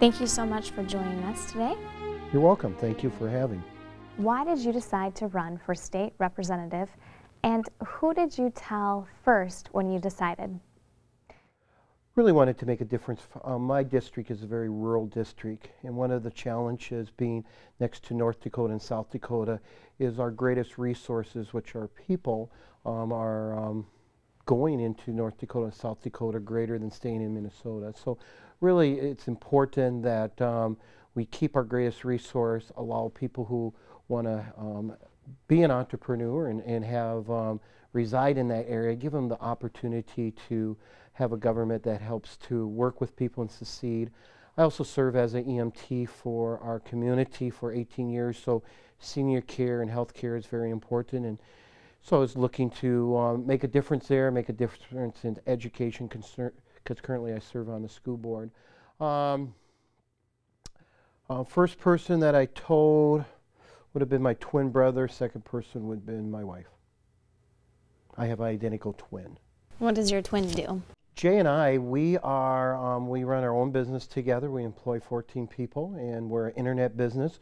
Thank you so much for joining us today. You're welcome. Thank you for having. Why did you decide to run for state representative and who did you tell first when you decided? Really wanted to make a difference. Um, my district is a very rural district, and one of the challenges being next to North Dakota and South Dakota is our greatest resources, which are people, um, are um, going into North Dakota and South Dakota greater than staying in Minnesota. So really it's important that um, we keep our greatest resource, allow people who want to um, be an entrepreneur and, and have um, reside in that area, give them the opportunity to have a government that helps to work with people and succeed. I also serve as an EMT for our community for 18 years, so senior care and health care is very important. And so I was looking to um, make a difference there, make a difference in education, concern because currently I serve on the school board. Um, uh, first person that I told would have been my twin brother. Second person would have been my wife. I have an identical twin. What does your twin do? Jay and I, we are, um, we run our own business together. We employ 14 people and we're an internet business.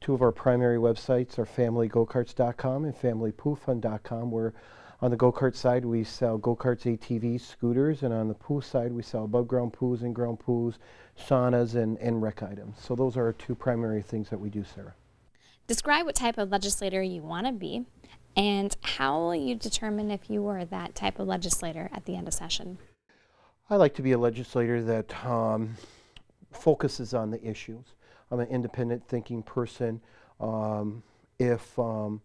Two of our primary websites are familygokarts.com and familypoolfun.com. We're on the go-kart side, we sell go-karts, ATVs, scooters, and on the pool side, we sell above-ground pools, and ground pools, saunas, and, and rec items. So those are our two primary things that we do, Sarah. Describe what type of legislator you want to be, and how will you determine if you were that type of legislator at the end of session? I like to be a legislator that um, focuses on the issues. I'm an independent thinking person. Um, if um,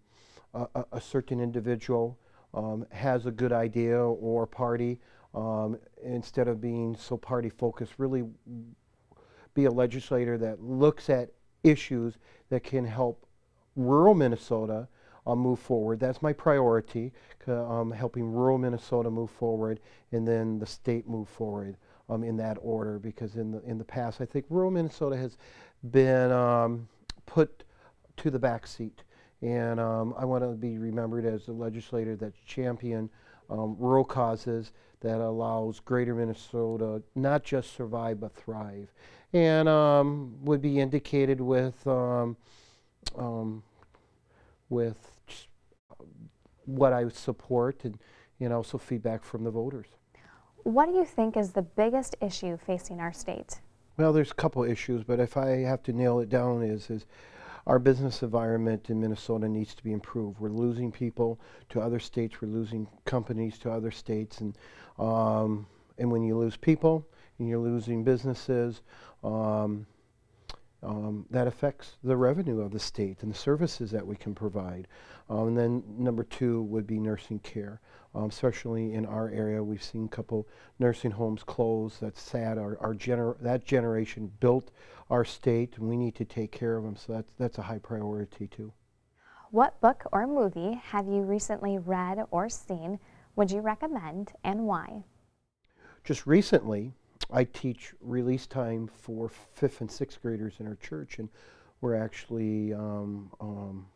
a, a, certain individual um, has a good idea or party, um, instead of being so party focused, really be a legislator that looks at issues that can help rural Minnesota uh, move forward. That's my priority, um, helping rural Minnesota move forward and then the state move forward um, in that order because in the, in the past I think rural Minnesota has been um, put to the back seat. And um, I want to be remembered as a legislator that champion um, rural causes that allows greater Minnesota not just survive but thrive. And um, would be indicated with, um, with what I support and, and also feedback from the voters. What do you think is the biggest issue facing our state? Well, there's a couple issues, but if I have to nail it down is, is our business environment in Minnesota needs to be improved. We're losing people to other states. We're losing companies to other states. And, um, and when you lose people and you're losing businesses, um, um, that affects the revenue of the state and the services that we can provide. Um, and then number two would be nursing care. Um, especially in our area, we've seen a couple nursing homes close. That's sad. Our, our gener that generation built our state, and we need to take care of them. So that's that's a high priority too. What book or movie have you recently read or seen? Would you recommend, and why? Just recently, I teach release time for fifth and sixth graders in our church, and we're actually um, um,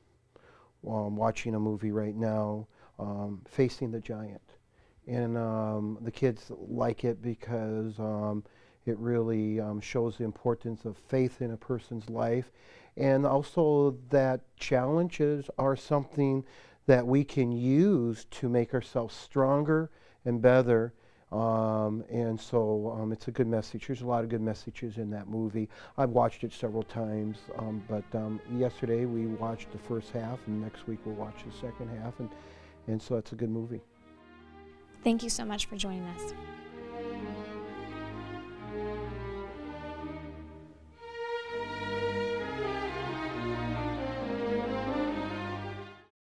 um, watching a movie right now, um, Facing the Giant. And um, the kids like it because it really shows the importance of faith in a person's life, and also that challenges are something that we can use to make ourselves stronger and better um, and so um, it's a good message. There's a lot of good messages in that movie. I've watched it several times, um, but um, yesterday we watched the first half, and next week we'll watch the second half, and, and so it's a good movie. Thank you so much for joining us.